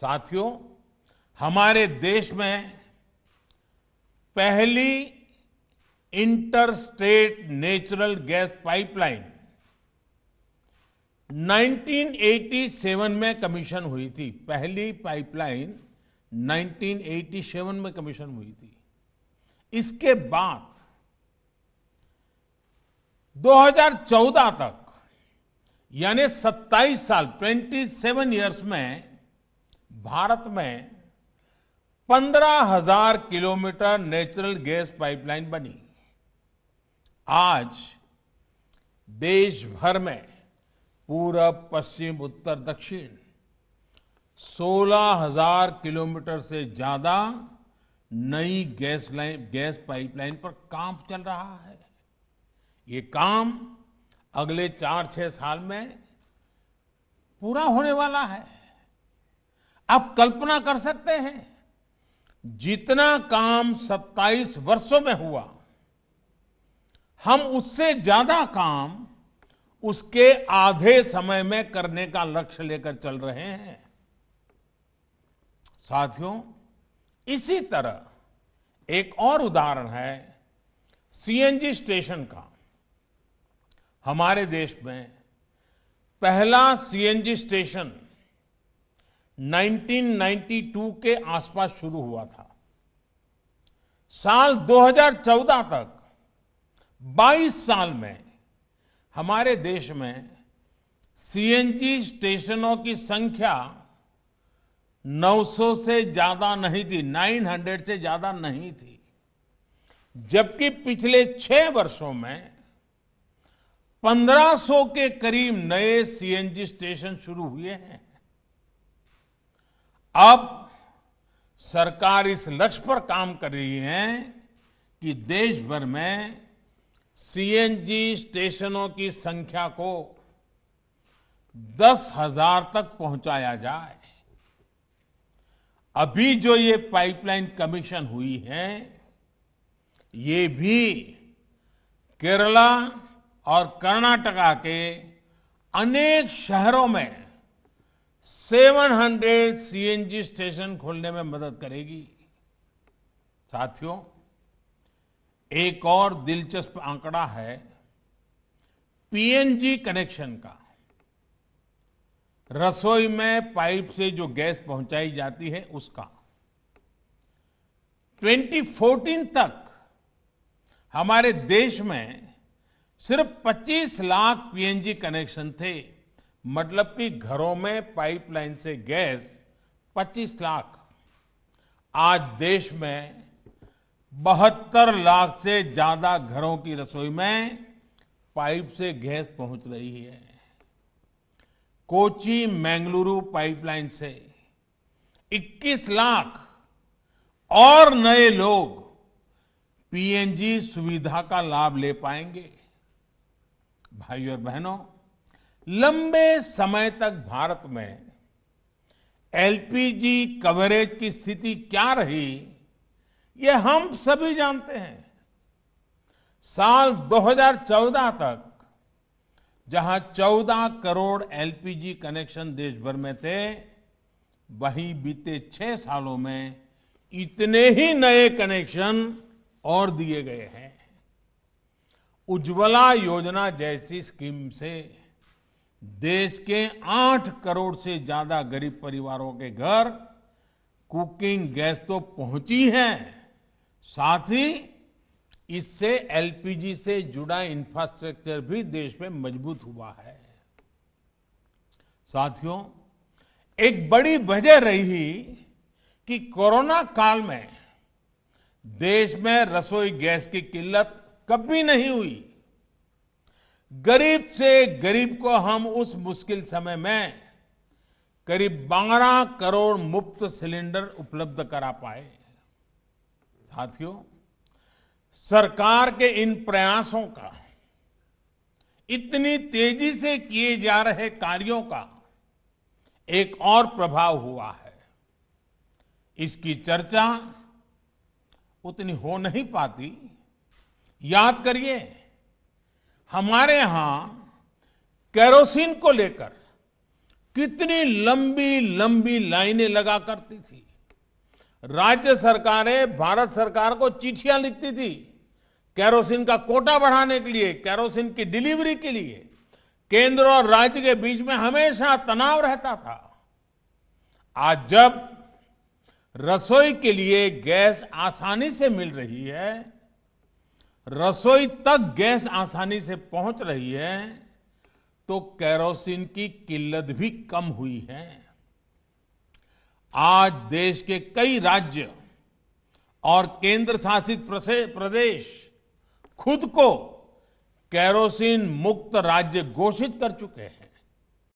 साथियों, हमारे देश में पहली inter state natural gas pipeline 1987 में कमीशन हुई थी। पहली पाइपलाइन 1987 में कमीशन हुई थी। इसके बाद 2014 तक, यानी 27 साल 27 इयर्स में भारत में 15,000 किलोमीटर नेचुरल गैस पाइपलाइन बनी। आज देश भर में पूरब पश्चिम उत्तर दक्षिण 16,000 किलोमीटर से ज़्यादा नई गैस लाइन गैस पाइपलाइन पर काम चल रहा है। ये काम अगले चार छह साल में पूरा होने वाला है। आप कल्पना कर सकते हैं, जितना काम 27 वर्षों में हुआ, हम उससे ज़्यादा काम उसके आधे समय में करने का लक्ष्य लेकर चल रहे हैं। साथियों, इसी तरह एक और उदाहरण है सीएनजी स्टेशन का। हमारे देश में पहला सीएनजी स्टेशन 1992 के आसपास शुरू हुआ था। साल 2014 तक 22 साल में हमारे देश में सीएनजी स्टेशनों की संख्या 900 से ज़्यादा नहीं थी 900 से ज़्यादा नहीं थी। जबकि पिछले छह वर्षों में 1500 के करीब नए सीएनजी स्टेशन शुरू हुए हैं। अब सरकार इस लक्ष्य पर काम कर रही है कि देश भर में सीएनजी स्टेशनों की संख्या को दस हज़ार तक पहुँचाया जाए। अभी जो ये पाइपलाइन कमीशन हुई है, ये भी केरला और कर्नाटका के अनेक शहरों में 700 सीएनजी स्टेशन खोलने में मदद करेगी। साथियों, एक और दिलचस्प आंकड़ा है पीएनजी कनेक्शन का। रसोई में पाइप से जो गैस पहुंचाई जाती है उसका। 2014 तक हमारे देश में सिर्फ़ 25 लाख पीएनजी कनेक्शन थे। मतलब कि घरों में पाइपलाइन से गैस 25 लाख। आज देश में बहत्तर लाख से ज़्यादा घरों की रसोई में पाइप से गैस पहुँच रही है। कोची, मैंगलुरु पाइपलाइन से 21 लाख और नए लोग पीएनजी सुविधा का लाभ ले पाएँगे। भाई और बहनों लंबे समय तक भारत में एलपीजी कवरेज की स्थिति क्या रही, ये हम सभी जानते हैं। साल 2014 तक जहाँ 14 करोड़ एलपीजी कनेक्शन देश भर में थे, वहीं बीते छह सालों में इतने ही नए कनेक्शन और दिए गए हैं। उज्ज्वला योजना जैसी स्कीम से देश के आठ करोड़ से ज़्यादा गरीब परिवारों के घर कुकिंग गैस तो पहुँची है। साथ ही इससे एलपीजी से जुड़ा इंफ्रास्ट्रक्चर भी देश में मज़बूत हुआ है। साथियों, एक बड़ी वजह रही कि कोरोना काल में देश में रसोई गैस की किल्लत कभी नहीं हुई। गरीब से गरीब को हम उस मुश्किल समय में करीब 12 करोड़ मुफ़्त सिलेंडर उपलब्ध करा पाए। साथियों, सरकार के इन प्रयासों का, इतनी तेज़ी से किए जा रहे कार्यों का एक और प्रभाव हुआ है। इसकी चर्चा उतनी हो नहीं पाती। याद करिए हमारे यहाँ केरोसिन को लेकर कितनी लंबी लंबी लाइनें लगा करती थी। राज्य सरकारें, भारत सरकार को चिट्ठियाँ लिखती थी कैरोसिन का कोटा बढ़ाने के लिए, कैरोसिन की डिलीवरी के लिए। केंद्र और राज्य के बीच में हमेशा तनाव रहता था। आज जब रसोई के लिए गैस आसानी से मिल रही है रसोई तक गैस आसानी से पहुँच रही है तो कैरोसिन की किल्लत भी कम हुई है। आज देश के कई राज्य और केंद्र शासित प्रदेश खुद को कैरोसिन मुक्त राज्य घोषित कर चुके हैं।